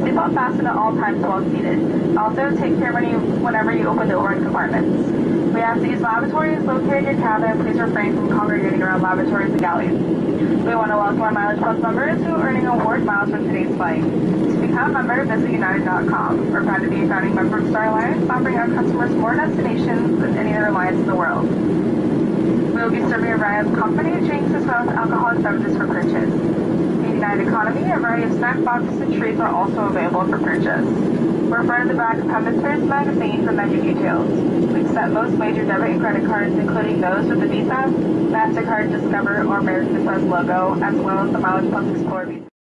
seatbelt fastened at all times while seated. Also, take care when you, whenever you open the overhead compartments. We ask that lavatories located in your cabin. Please refrain from congregating around lavatories and galleys. We want to welcome our Mileage Plus members who are earning award miles from today's flight. To become a member, visit United.com. We're proud to be a founding member of Star Alliance, offering our customers more destinations than any other alliance in the world. We will be serving a variety of company drinks as well as alcoholic beverages for purchase. United Economy, a variety of snack boxes and treats are also available for purchase. We're Refer to the back of Hemispheres magazine for menu details. We accept most major debit and credit cards, including those with the Visa, MasterCard, Discover, or American Express logo, as well as the Mileage Plus Explorer Visa.